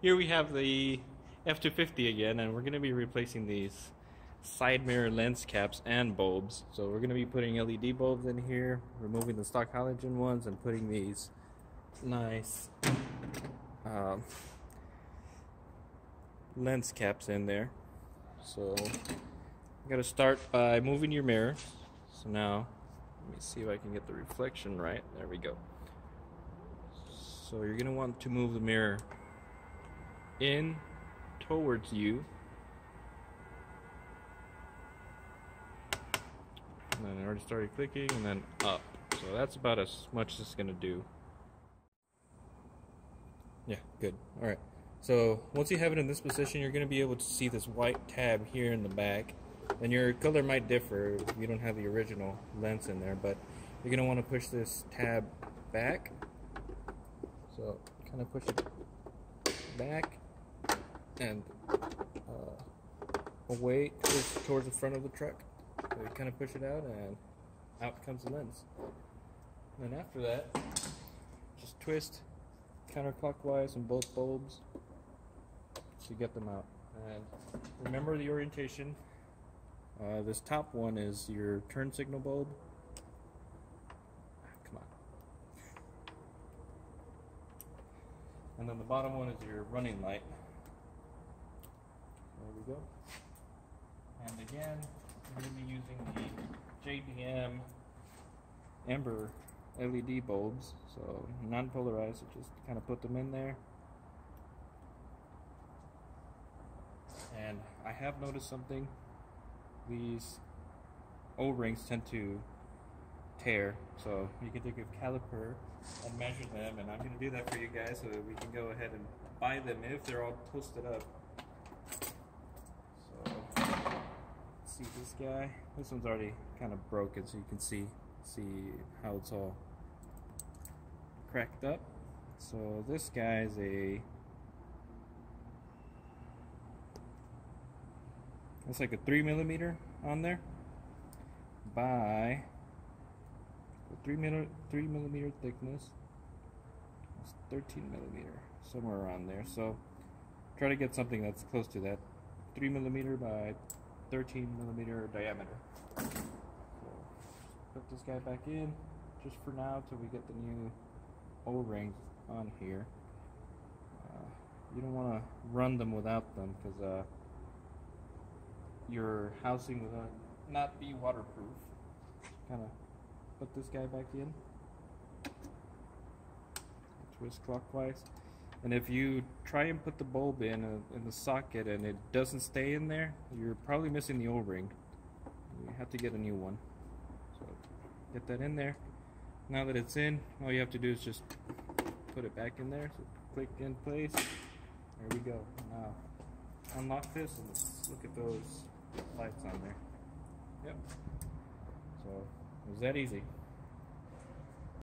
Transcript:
Here we have the F250 again, and we're going to be replacing these side mirror lens caps and bulbs. So we're going to be putting LED bulbs in here, removing the stock halogen ones, and putting these nice um, lens caps in there. So you got to start by moving your mirror. So now, let me see if I can get the reflection right. There we go. So you're to want to move the mirror in towards you. And then I already started clicking and then up. So that's about as much as it's gonna do. Yeah, good. Alright. So once you have it in this position, you're gonna be able to see this white tab here in the back. And your color might differ you don't have the original lens in there, but you're gonna want to push this tab back. So kind of push it back and uh, away towards, towards the front of the truck. So you kind of push it out and out comes the lens. And then after that, just twist counterclockwise on both bulbs to get them out. And remember the orientation. Uh, this top one is your turn signal bulb. Come on. And then the bottom one is your running light. There we go. And again, I'm going to be using the JDM Amber LED bulbs. So non-polarized, so just kind of put them in there. And I have noticed something. These O-rings tend to tear. So you can take a caliper and measure them. And I'm going to do that for you guys so that we can go ahead and buy them if they're all posted up. So, see this guy. This one's already kind of broken, so you can see see how it's all cracked up. So this guy is a it's like a three millimeter on there by three millimeter three millimeter thickness. It's 13 millimeter, somewhere around there. So try to get something that's close to that 3 millimeter by 13 millimeter diameter. So put this guy back in just for now till we get the new O-rings on here. Uh, you don't want to run them without them because uh, your housing will not be waterproof. Kind of put this guy back in. Twist clockwise. And if you try and put the bulb in uh, in the socket and it doesn't stay in there, you're probably missing the O-ring. You have to get a new one. So get that in there. Now that it's in, all you have to do is just put it back in there. So click in place. There we go. Now unlock this and let's look at those lights on there. Yep. So it was that easy.